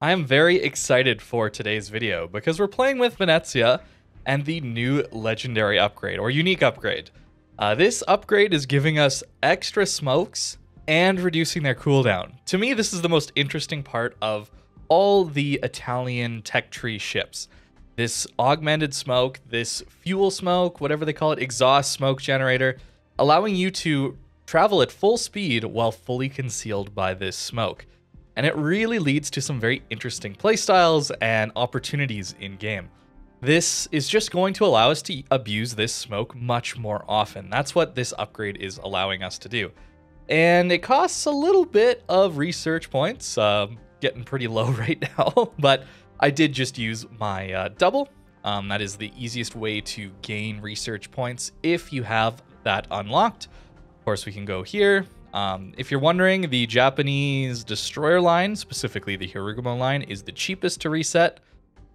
I am very excited for today's video because we're playing with Venezia and the new legendary upgrade or unique upgrade. Uh, this upgrade is giving us extra smokes and reducing their cooldown. To me, this is the most interesting part of all the Italian tech tree ships. This augmented smoke, this fuel smoke, whatever they call it, exhaust smoke generator, allowing you to travel at full speed while fully concealed by this smoke and it really leads to some very interesting playstyles and opportunities in game. This is just going to allow us to abuse this smoke much more often. That's what this upgrade is allowing us to do. And it costs a little bit of research points, um, getting pretty low right now, but I did just use my uh, double. Um, that is the easiest way to gain research points if you have that unlocked. Of course, we can go here, um, if you're wondering, the Japanese destroyer line, specifically the Harugumo line, is the cheapest to reset.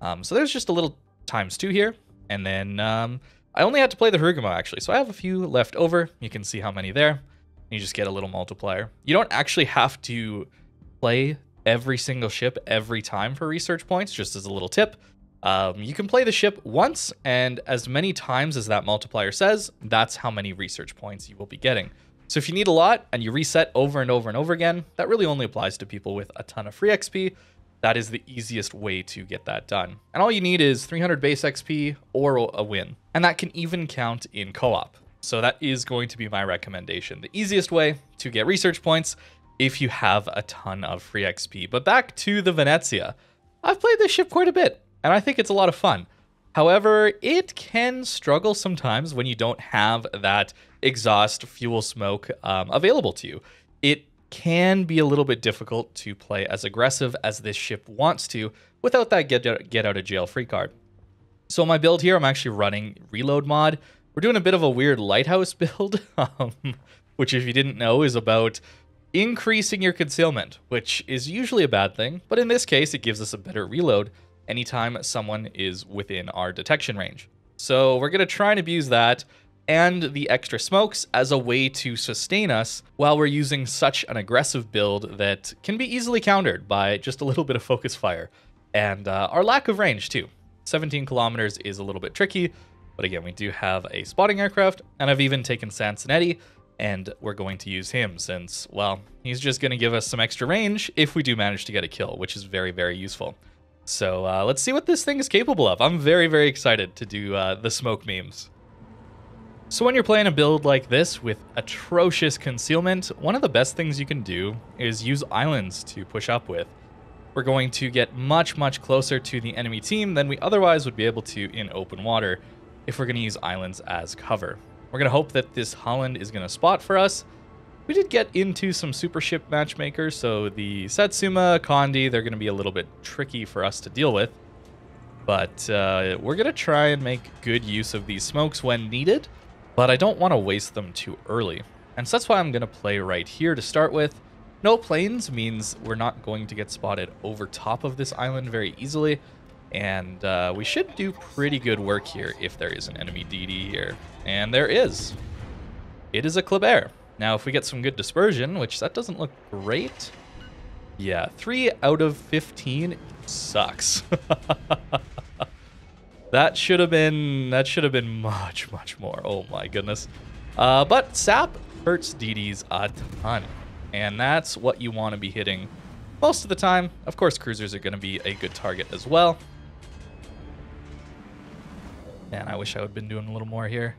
Um, so there's just a little times two here. And then um, I only had to play the Harugumo actually, so I have a few left over. You can see how many there. You just get a little multiplier. You don't actually have to play every single ship every time for research points, just as a little tip. Um, you can play the ship once, and as many times as that multiplier says, that's how many research points you will be getting. So if you need a lot and you reset over and over and over again, that really only applies to people with a ton of free XP. That is the easiest way to get that done. And all you need is 300 base XP or a win. And that can even count in co-op. So that is going to be my recommendation. The easiest way to get research points if you have a ton of free XP. But back to the Venezia. I've played this ship quite a bit, and I think it's a lot of fun. However, it can struggle sometimes when you don't have that exhaust fuel smoke um, available to you. It can be a little bit difficult to play as aggressive as this ship wants to without that get, get out of jail free card. So my build here, I'm actually running reload mod. We're doing a bit of a weird lighthouse build, um, which if you didn't know is about increasing your concealment, which is usually a bad thing, but in this case, it gives us a better reload anytime someone is within our detection range. So we're going to try and abuse that and the extra smokes as a way to sustain us while we're using such an aggressive build that can be easily countered by just a little bit of focus fire and uh, our lack of range too. 17 kilometers is a little bit tricky, but again, we do have a spotting aircraft, and I've even taken Sansonetti, and we're going to use him since, well, he's just going to give us some extra range if we do manage to get a kill, which is very, very useful. So uh, let's see what this thing is capable of. I'm very, very excited to do uh, the smoke memes. So when you're playing a build like this with atrocious concealment, one of the best things you can do is use islands to push up with. We're going to get much, much closer to the enemy team than we otherwise would be able to in open water if we're going to use islands as cover. We're going to hope that this Holland is going to spot for us, we did get into some super ship matchmakers, so the Satsuma, Condé, they're going to be a little bit tricky for us to deal with. But uh, we're going to try and make good use of these smokes when needed, but I don't want to waste them too early. And so that's why I'm going to play right here to start with. No planes means we're not going to get spotted over top of this island very easily. And uh, we should do pretty good work here if there is an enemy DD here. And there is. It is a Kleber. Now, if we get some good dispersion, which that doesn't look great. Yeah, 3 out of 15 sucks. that should have been that should have been much, much more. Oh my goodness. Uh, but SAP hurts DDs a ton. And that's what you want to be hitting most of the time. Of course, cruisers are going to be a good target as well. Man, I wish I would have been doing a little more here.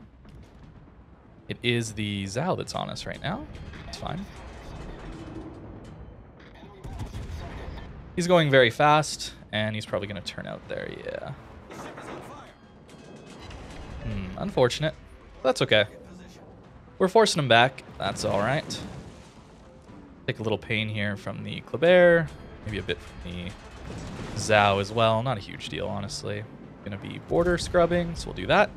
It is the Zao that's on us right now. It's fine. He's going very fast, and he's probably going to turn out there, yeah. Hmm, unfortunate. That's okay. We're forcing him back. That's all right. Take a little pain here from the Kleber. Maybe a bit from the Zao as well. Not a huge deal, honestly. Gonna be border scrubbing, so we'll do that.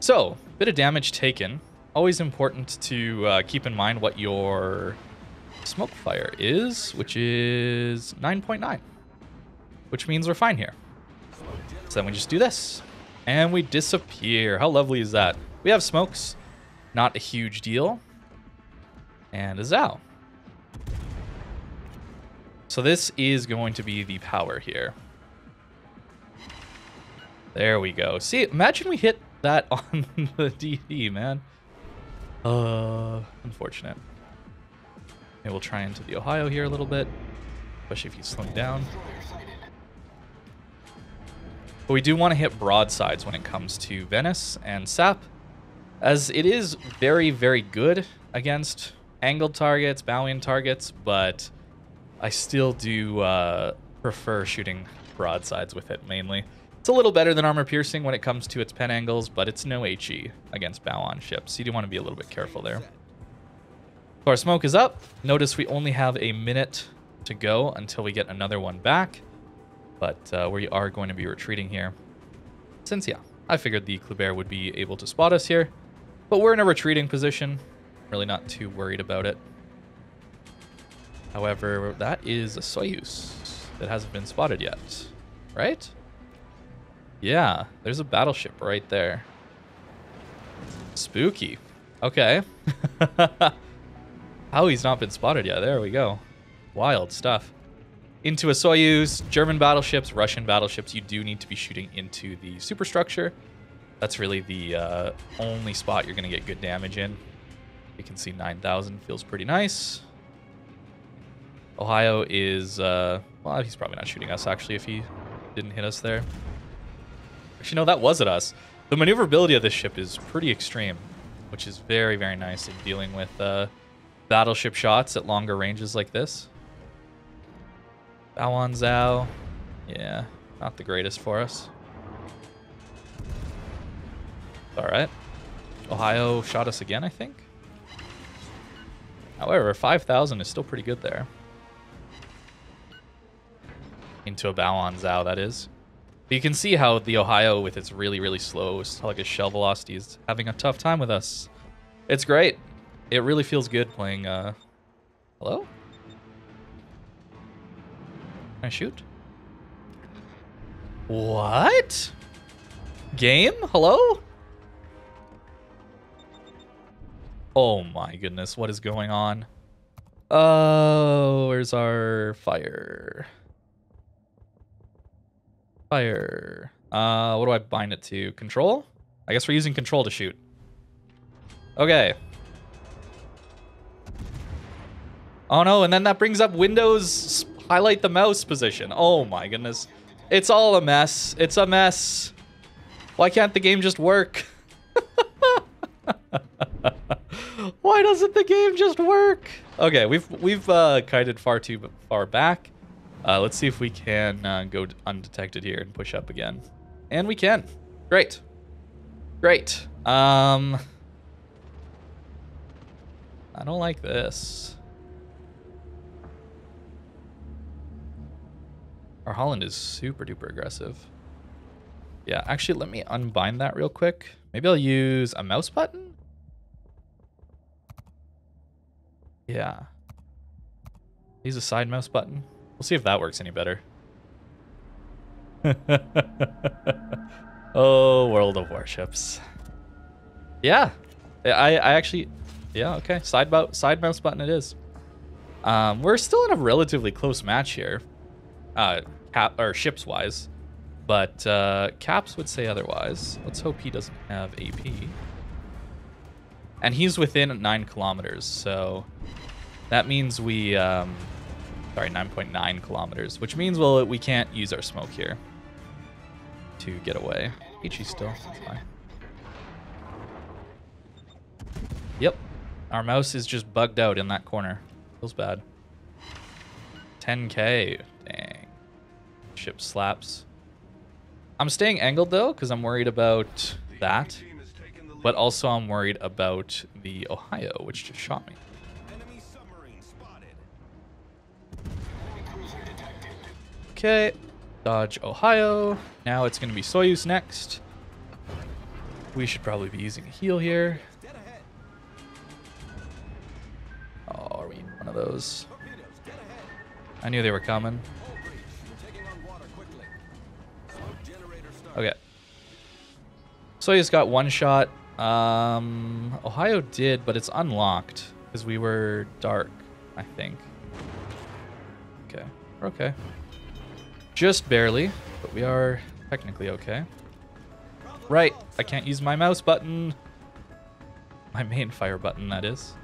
So, bit of damage taken always important to uh, keep in mind what your smoke fire is, which is 9.9, which means we're fine here. So then we just do this, and we disappear. How lovely is that? We have smokes, not a huge deal, and a Zao. So this is going to be the power here. There we go. See, imagine we hit that on the DD, man. Uh, unfortunate. Maybe we'll try into the Ohio here a little bit, especially if he's slowing down. But we do want to hit broadsides when it comes to Venice and SAP, as it is very, very good against angled targets, bowing targets, but I still do uh, prefer shooting broadsides with it mainly. It's a little better than armor piercing when it comes to its pen angles, but it's no HE against bow on ships. You do want to be a little bit careful there. So our smoke is up. Notice we only have a minute to go until we get another one back. But uh, we are going to be retreating here. Since, yeah, I figured the Kleber would be able to spot us here. But we're in a retreating position. Really not too worried about it. However, that is a Soyuz that hasn't been spotted yet, right? Yeah, there's a battleship right there. Spooky. Okay. How he's not been spotted yet. There we go. Wild stuff. Into a Soyuz, German battleships, Russian battleships, you do need to be shooting into the superstructure. That's really the uh, only spot you're going to get good damage in. You can see 9,000 feels pretty nice. Ohio is, uh, well, he's probably not shooting us, actually, if he didn't hit us there. Actually, no, that wasn't us. The maneuverability of this ship is pretty extreme, which is very, very nice in dealing with uh, battleship shots at longer ranges like this. Bow-on Zao, yeah, not the greatest for us. All right. Ohio shot us again, I think. However, 5,000 is still pretty good there. Into a bow-on Zao, that is. You can see how the Ohio, with its really, really slow sluggish shell velocity, is having a tough time with us. It's great. It really feels good playing, uh... Hello? Can I shoot? What? Game? Hello? Oh my goodness, what is going on? Oh, where's our fire? Fire. Uh, what do I bind it to? Control? I guess we're using control to shoot. Okay. Oh no, and then that brings up Windows highlight the mouse position. Oh my goodness. It's all a mess. It's a mess. Why can't the game just work? Why doesn't the game just work? Okay, we've we've uh, kited far too far back. Uh, let's see if we can uh, go undetected here and push up again. And we can. Great. Great. Um, I don't like this. Our Holland is super duper aggressive. Yeah, actually, let me unbind that real quick. Maybe I'll use a mouse button? Yeah. Use a side mouse button. We'll see if that works any better. oh, World of Warships. Yeah. I, I actually... Yeah, okay. Side, side mouse button it is. Um, we're still in a relatively close match here. Uh, cap or ships-wise. But uh, Caps would say otherwise. Let's hope he doesn't have AP. And he's within 9 kilometers, so that means we... Um, Sorry, 9.9 kilometers, which means well we can't use our smoke here to get away. HE still. Yep, our mouse is just bugged out in that corner. Feels bad. 10k, dang. Ship slaps. I'm staying angled though, because I'm worried about that. But also I'm worried about the Ohio, which just shot me. Okay. Dodge Ohio. Now it's going to be Soyuz next. We should probably be using a heal here. Oh, are we one of those? I knew they were coming. Okay. Soyuz got one shot. Um, Ohio did, but it's unlocked because we were dark, I think. Okay. We're okay. Just barely, but we are technically okay. Right, I can't use my mouse button. My main fire button, that is.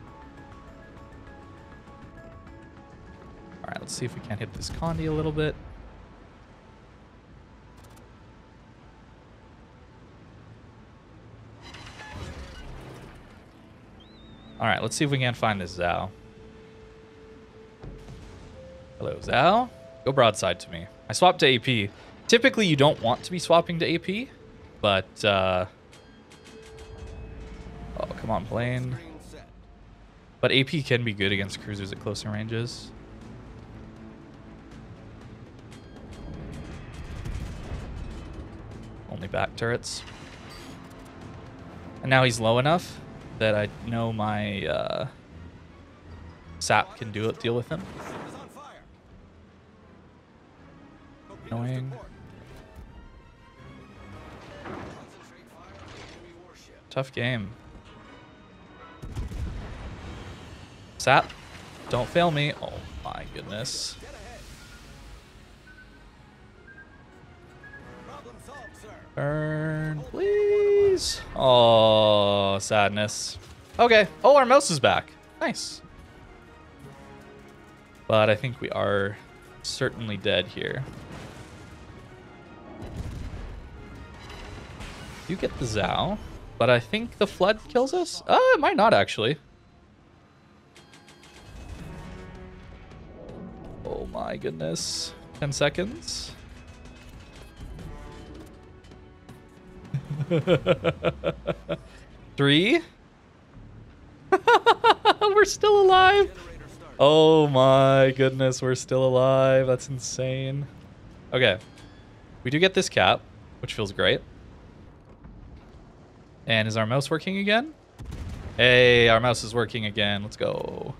Alright, let's see if we can't hit this Condé a little bit. Alright, let's see if we can't find this Zao. Hello, Zao. Go broadside to me. I swapped to AP. Typically, you don't want to be swapping to AP, but... Uh... Oh, come on, plane. But AP can be good against cruisers at closer ranges. Only back turrets. And now he's low enough that I know my uh, SAP can do it, deal with him. Annoying. Tough game. SAP, don't fail me. Oh my goodness. Burn, please. Oh, sadness. Okay. Oh, our mouse is back. Nice. But I think we are certainly dead here. You get the Zao, but I think the Flood kills us? Oh, it might not actually. Oh my goodness. 10 seconds. Three. we're still alive. Oh my goodness, we're still alive. That's insane. Okay. We do get this cap, which feels great. And is our mouse working again? Hey, our mouse is working again. Let's go.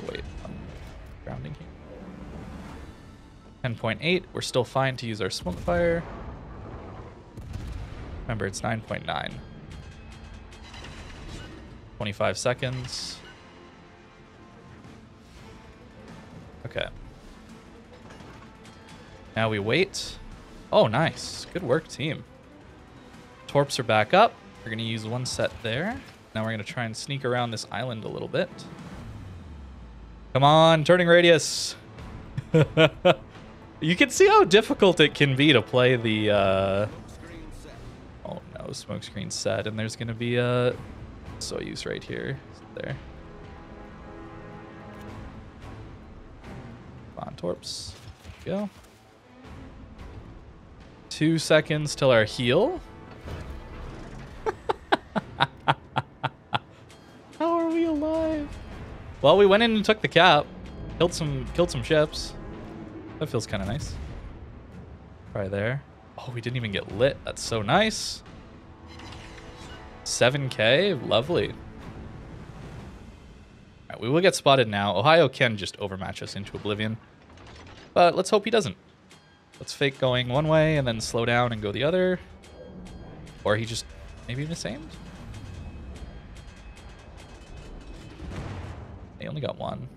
Oh, wait, I'm grounding here. 10.8, we're still fine to use our smoke fire. Remember, it's 9.9. 25 seconds. Okay. Now we wait. Oh, nice. Good work, team. Torps are back up. We're going to use one set there. Now we're going to try and sneak around this island a little bit. Come on, turning radius. you can see how difficult it can be to play the... Uh... Oh no, smokescreen set. And there's going to be a Soyuz right here. There. Come on, Torps. Go. Two seconds till our heal. How are we alive? Well, we went in and took the cap. Killed some killed some ships. That feels kind of nice. Right there. Oh, we didn't even get lit. That's so nice. 7k? Lovely. Right, we will get spotted now. Ohio can just overmatch us into oblivion. But let's hope he doesn't. Let's fake going one way and then slow down and go the other. Or he just maybe misaimed? He only got one.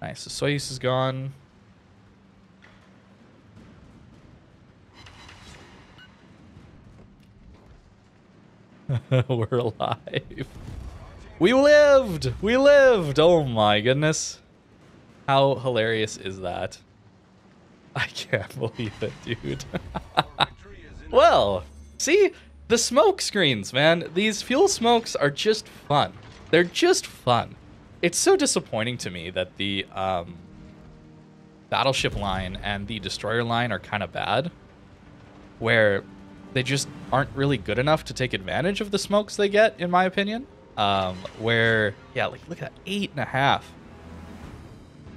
Nice. So Soyuz is gone. We're alive. We lived! We lived! Oh my goodness. How hilarious is that? I can't believe it, dude. well, see? The smoke screens, man. These fuel smokes are just fun. They're just fun. It's so disappointing to me that the um, battleship line and the destroyer line are kind of bad. Where they just aren't really good enough to take advantage of the smokes they get, in my opinion. Um, where, yeah, like look at that, eight and a half.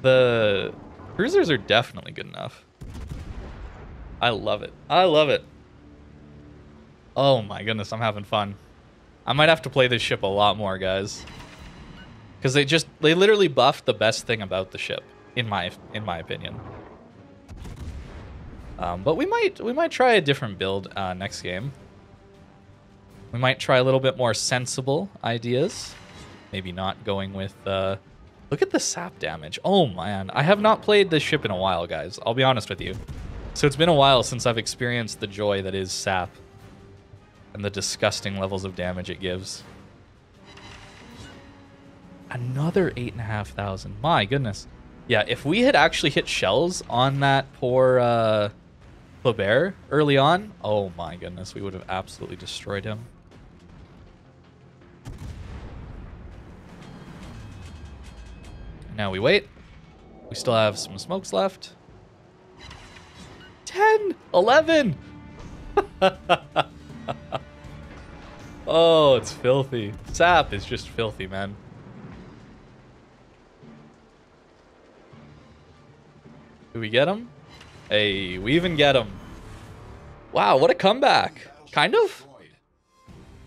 The cruisers are definitely good enough. I love it. I love it. Oh my goodness, I'm having fun. I might have to play this ship a lot more, guys. Because they just, they literally buffed the best thing about the ship, in my, in my opinion. Um, but we might, we might try a different build uh, next game. We might try a little bit more sensible ideas. Maybe not going with... Uh... Look at the SAP damage. Oh, man. I have not played this ship in a while, guys. I'll be honest with you. So it's been a while since I've experienced the joy that is SAP. And the disgusting levels of damage it gives. Another 8,500. My goodness. Yeah, if we had actually hit shells on that poor uh, Kleber early on, oh my goodness, we would have absolutely destroyed him. Now we wait. We still have some smokes left. 10, 11. oh, it's filthy. SAP is just filthy, man. Do we get him? Hey, we even get him. Wow, what a comeback. Kind of?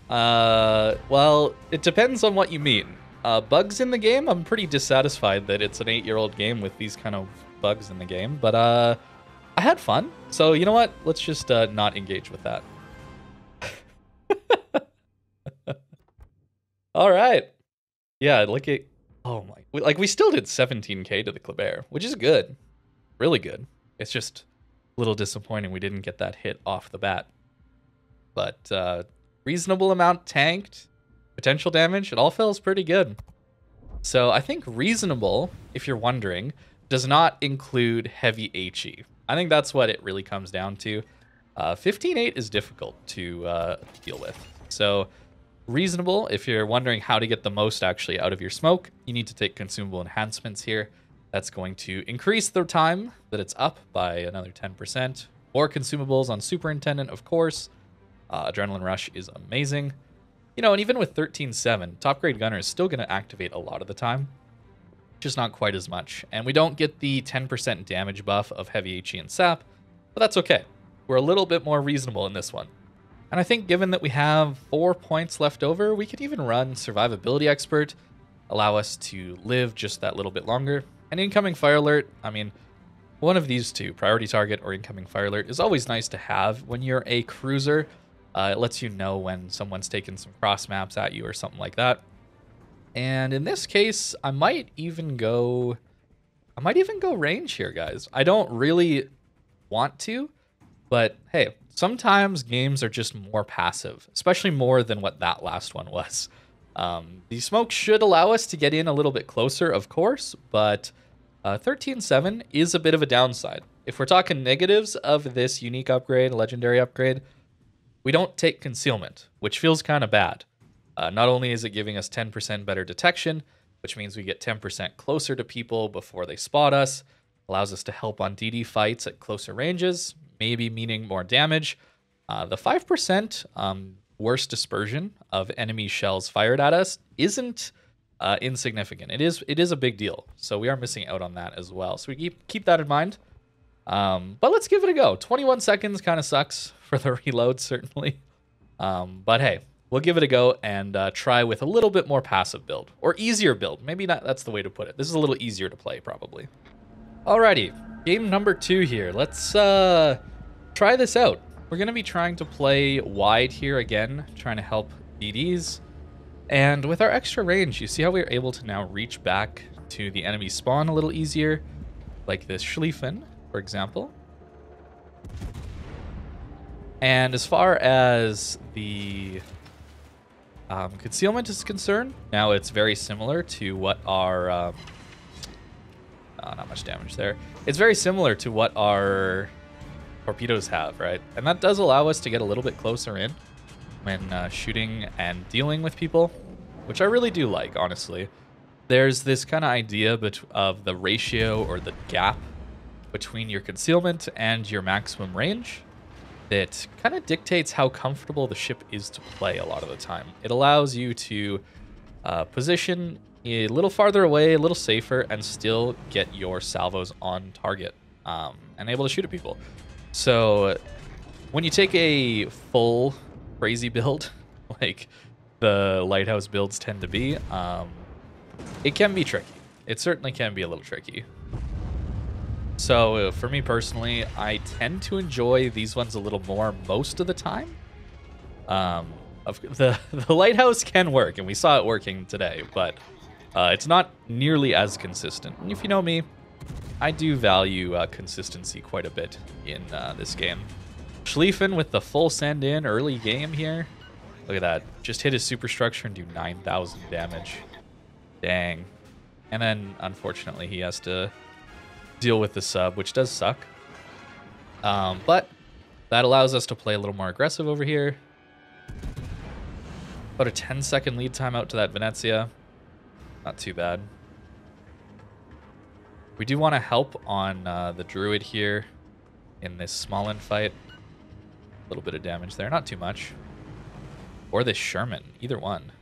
Uh, well, it depends on what you mean. Uh, bugs in the game, I'm pretty dissatisfied that it's an eight-year-old game with these kind of bugs in the game. But uh, I had fun. So you know what? Let's just uh, not engage with that. All right. Yeah, look at... Oh my... Like, we still did 17k to the Kleber, which is good really good. It's just a little disappointing we didn't get that hit off the bat. But uh, reasonable amount tanked, potential damage, it all feels pretty good. So I think reasonable, if you're wondering, does not include heavy HE. I think that's what it really comes down to. 15.8 uh, is difficult to uh, deal with. So reasonable, if you're wondering how to get the most actually out of your smoke, you need to take consumable enhancements here. That's going to increase the time that it's up by another 10%. More consumables on Superintendent, of course. Uh, Adrenaline Rush is amazing. You know, and even with 13.7, Top Grade Gunner is still going to activate a lot of the time. Just not quite as much. And we don't get the 10% damage buff of Heavy HE and SAP, but that's okay. We're a little bit more reasonable in this one. And I think given that we have four points left over, we could even run Survivability Expert, allow us to live just that little bit longer, an incoming fire alert, I mean, one of these two, priority target or incoming fire alert, is always nice to have when you're a cruiser. Uh, it lets you know when someone's taking some cross maps at you or something like that. And in this case, I might even go... I might even go range here, guys. I don't really want to, but hey, sometimes games are just more passive, especially more than what that last one was. Um, the smoke should allow us to get in a little bit closer, of course, but 13.7 uh, is a bit of a downside. If we're talking negatives of this unique upgrade, legendary upgrade, we don't take concealment, which feels kind of bad. Uh, not only is it giving us 10% better detection, which means we get 10% closer to people before they spot us, allows us to help on DD fights at closer ranges, maybe meaning more damage. Uh, the 5% um, worst dispersion of enemy shells fired at us isn't uh, insignificant. It is it is a big deal. So we are missing out on that as well. So we keep keep that in mind. Um, but let's give it a go. 21 seconds kind of sucks for the reload, certainly. Um, but hey, we'll give it a go and uh, try with a little bit more passive build or easier build. Maybe not. That's the way to put it. This is a little easier to play, probably. Alrighty, game number two here. Let's uh, try this out. We're going to be trying to play wide here again, trying to help DDs. And with our extra range, you see how we're able to now reach back to the enemy spawn a little easier, like this Schlieffen, for example. And as far as the um, concealment is concerned, now it's very similar to what our... Um, oh, not much damage there. It's very similar to what our torpedoes have, right? And that does allow us to get a little bit closer in when uh, shooting and dealing with people, which I really do like, honestly. There's this kind of idea of the ratio or the gap between your concealment and your maximum range that kind of dictates how comfortable the ship is to play a lot of the time. It allows you to uh, position a little farther away, a little safer, and still get your salvos on target um, and able to shoot at people. So when you take a full crazy build, like the lighthouse builds tend to be, um, it can be tricky. It certainly can be a little tricky. So for me personally, I tend to enjoy these ones a little more most of the time. Um, of the the lighthouse can work, and we saw it working today, but uh, it's not nearly as consistent. And if you know me, I do value uh, consistency quite a bit in uh, this game. Schlieffen with the full send in early game here. Look at that. Just hit his superstructure and do 9,000 damage. Dang. And then, unfortunately, he has to deal with the sub, which does suck. Um, but that allows us to play a little more aggressive over here. About a 10 second lead time out to that Venezia. Not too bad. We do want to help on uh, the Druid here in this Smolen fight. A little bit of damage there, not too much. Or this Sherman, either one.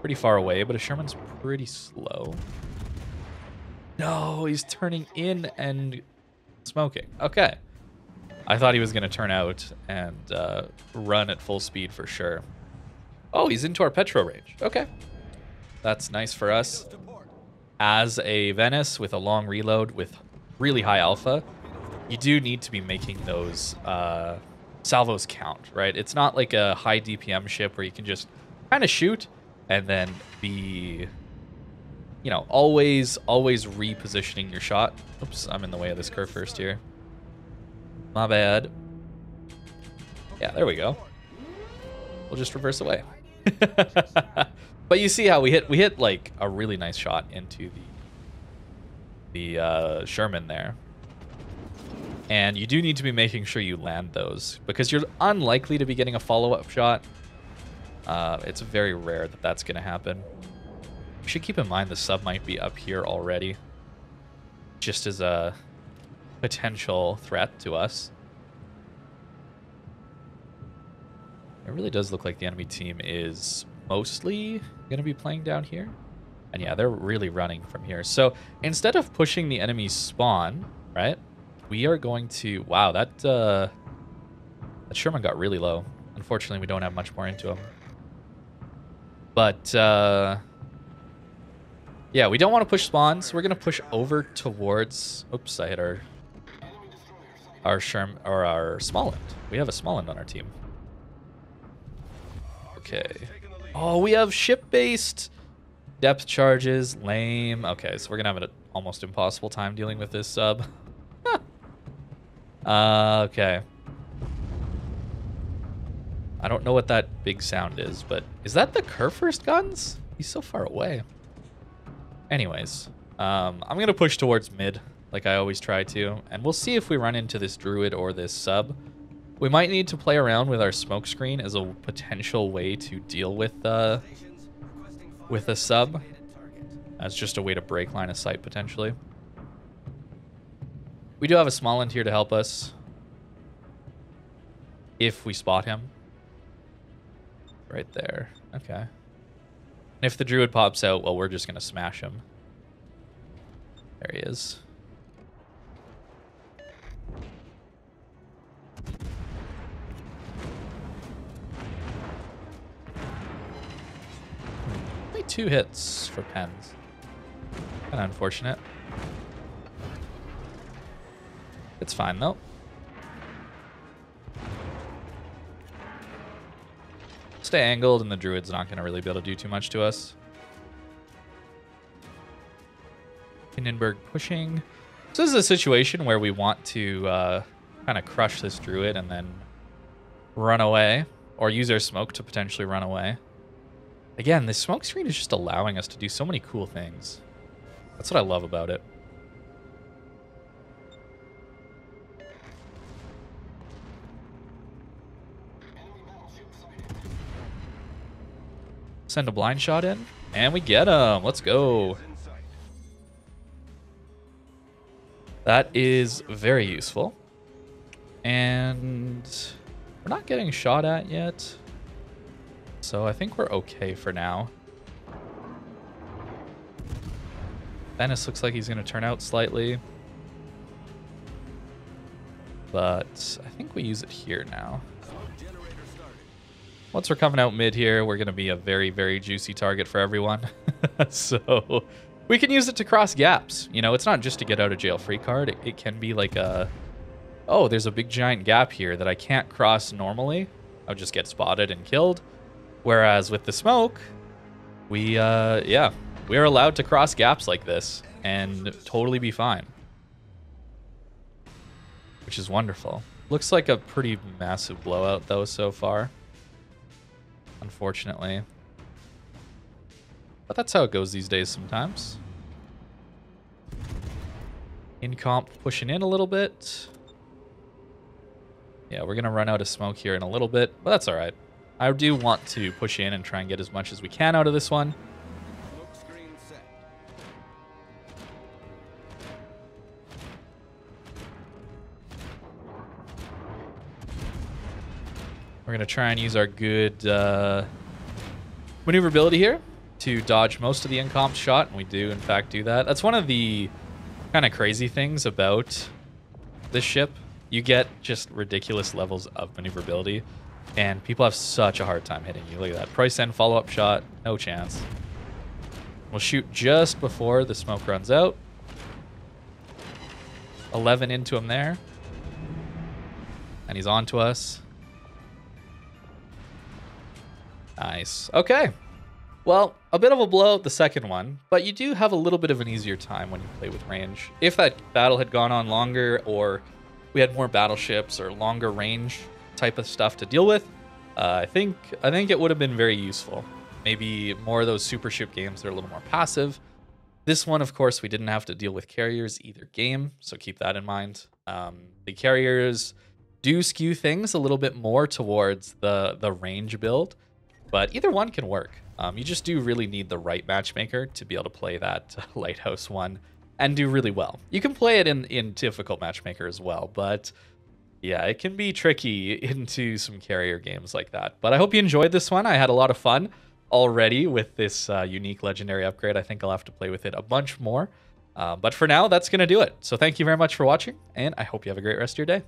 Pretty far away, but a Sherman's pretty slow. No, he's turning in and smoking. Okay. I thought he was going to turn out and uh, run at full speed for sure. Oh, he's into our Petro range. Okay. That's nice for us. As a Venice with a long reload with really high alpha, you do need to be making those uh, salvos count, right? It's not like a high DPM ship where you can just kind of shoot and then be, you know, always, always repositioning your shot. Oops, I'm in the way of this Kurfürst here. My bad. Yeah, there we go. We'll just reverse away. but you see how we hit we hit like a really nice shot into the the uh, Sherman there. And you do need to be making sure you land those because you're unlikely to be getting a follow-up shot. Uh, it's very rare that that's going to happen. You should keep in mind the sub might be up here already. Just as a potential threat to us. It really does look like the enemy team is mostly going to be playing down here. And yeah, they're really running from here. So instead of pushing the enemy spawn, right, we are going to... Wow, that, uh, that Sherman got really low. Unfortunately, we don't have much more into him. But, uh, yeah, we don't want to push spawns. We're going to push over towards... Oops, I hit our our Sherm or our Smolensk. We have a Smolensk on our team. Okay. Oh, we have ship-based depth charges. Lame. Okay, so we're gonna have an almost impossible time dealing with this sub. uh, okay. I don't know what that big sound is, but is that the Kurfürst guns? He's so far away. Anyways, um, I'm gonna push towards mid like I always try to. And we'll see if we run into this druid or this sub. We might need to play around with our smoke screen as a potential way to deal with uh, with a sub. As just a way to break line of sight potentially. We do have a Smolensk here to help us. If we spot him. Right there. Okay. If the druid pops out, well, we're just going to smash him. There he is. Only two hits for pens. Kind of unfortunate. It's fine, though. Stay angled, and the druid's not going to really be able to do too much to us. Hindenburg pushing. So this is a situation where we want to uh, kind of crush this druid and then run away, or use our smoke to potentially run away. Again, this smoke screen is just allowing us to do so many cool things. That's what I love about it. Send a blind shot in, and we get him. Let's go. That is very useful. And we're not getting shot at yet. So I think we're okay for now. Venice looks like he's going to turn out slightly. But I think we use it here now. Once we're coming out mid here, we're going to be a very, very juicy target for everyone. so we can use it to cross gaps. You know, it's not just to get out of jail free card. It, it can be like a, oh, there's a big giant gap here that I can't cross normally. I would just get spotted and killed. Whereas with the smoke, we, uh, yeah, we're allowed to cross gaps like this and totally be fine. Which is wonderful. Looks like a pretty massive blowout, though, so far. Unfortunately. But that's how it goes these days sometimes. Incomp pushing in a little bit. Yeah, we're going to run out of smoke here in a little bit, but that's all right. I do want to push in and try and get as much as we can out of this one. Going to try and use our good uh, maneuverability here to dodge most of the incomp shot, and we do, in fact, do that. That's one of the kind of crazy things about this ship. You get just ridiculous levels of maneuverability, and people have such a hard time hitting you. Look at that. Price end follow-up shot, no chance. We'll shoot just before the smoke runs out. 11 into him there. And he's on to us. Nice. Okay. Well, a bit of a blow the second one, but you do have a little bit of an easier time when you play with range. If that battle had gone on longer or we had more battleships or longer range type of stuff to deal with, uh, I think I think it would have been very useful. Maybe more of those super ship games that are a little more passive. This one, of course, we didn't have to deal with carriers either game, so keep that in mind. Um, the carriers do skew things a little bit more towards the the range build but either one can work. Um, you just do really need the right matchmaker to be able to play that Lighthouse one and do really well. You can play it in, in difficult matchmaker as well, but yeah, it can be tricky into some carrier games like that. But I hope you enjoyed this one. I had a lot of fun already with this uh, unique legendary upgrade. I think I'll have to play with it a bunch more. Uh, but for now, that's going to do it. So thank you very much for watching, and I hope you have a great rest of your day.